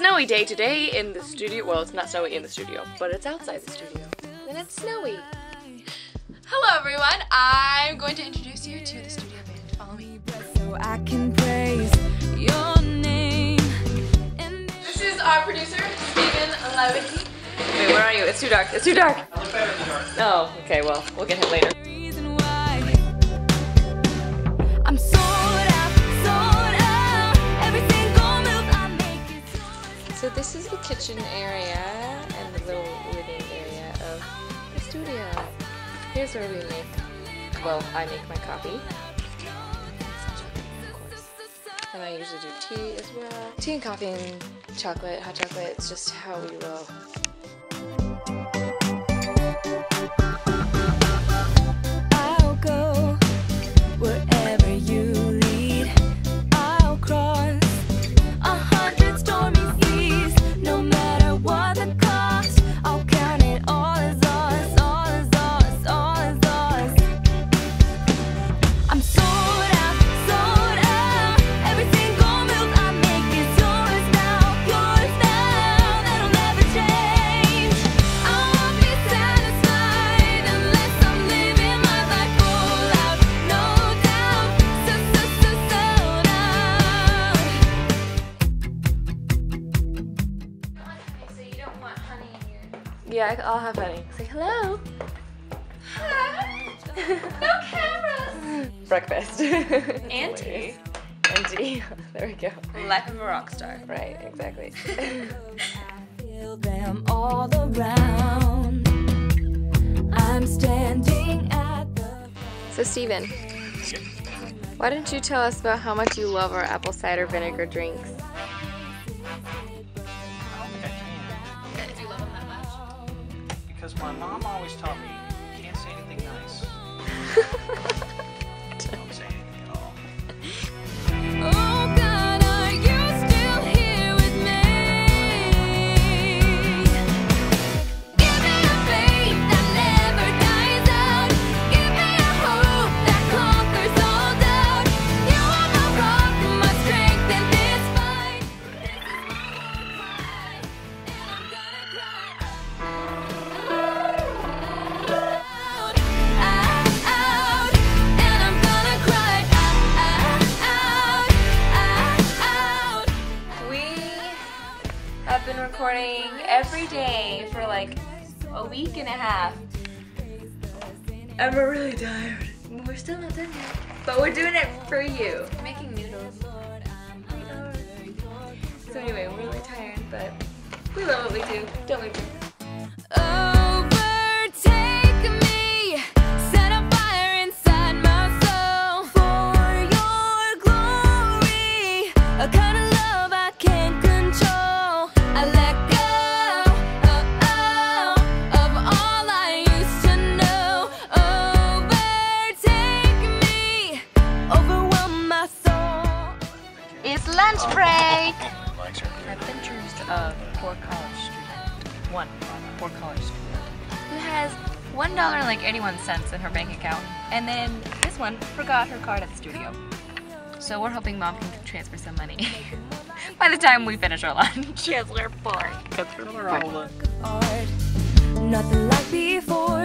Well, it's a snowy day today in the studio. Well, it's not snowy in the studio, but it's outside the studio. And it's snowy. Hello everyone, I'm going to introduce you to the studio band. Follow me. So I can praise your name. This is our producer, Steven Levity. Wait, where are you? It's too dark. It's too dark. I look better in the dark. Oh, okay, well, we'll get him later. So this is the kitchen area and the little living area of the studio. Here's where we make, well, I make my coffee. And I usually do tea as well. Tea and coffee and chocolate, hot chocolate, it's just how we roll. Yeah, I- I'll have honey. Say hello. Hi. no cameras! Breakfast. And tea. And tea. There we go. Life of a rock star. Right, exactly. Them all around. I'm standing at the So, Steven, why don't you tell us about how much you love our apple cider vinegar drinks? Because my mom always taught me, you can't say anything nice. every day for like a week and a half. And we're really tired. We're still not done yet. But we're doing it for you. Making noodles. So anyway, we're really tired, but we love what we do, don't we? Adventures of Poor College Student. One Poor College Student. Who has one dollar like eighty-one cents in her bank account, and then this one forgot her card at the studio. So we're hoping mom can transfer some money by the time we finish our lunch. Yes, we're poor. art, nothing like before.